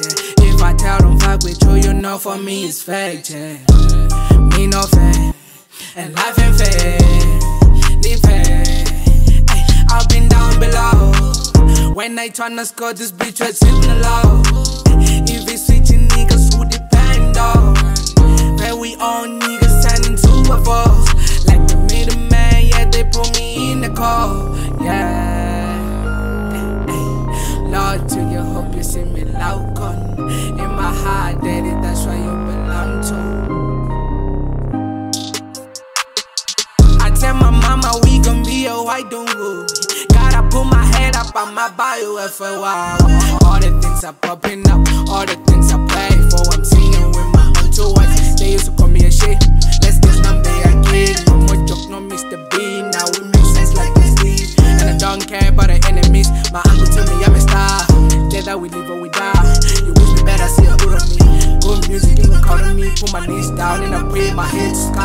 yeah. If I tell them fuck with you, you know for me it's fake, yeah. Me no fake, and life ain't fair. Need I've been down below. When they tryna score this bitch, was sitting low. See me loud. In my heart, daddy, that's why you belong to. I tell my mama we gon' be a white don't go. Gotta put my head up on my bio for a while. All the things are popping up, all the things I pay for. I'm seeing with my own two eyes. They used to call me a shit. Let's get number again. No more joke, no Mr. B. Now we make sense like this. And I don't care about the enemies. My uncle tell me Put my knees down and I pray my head to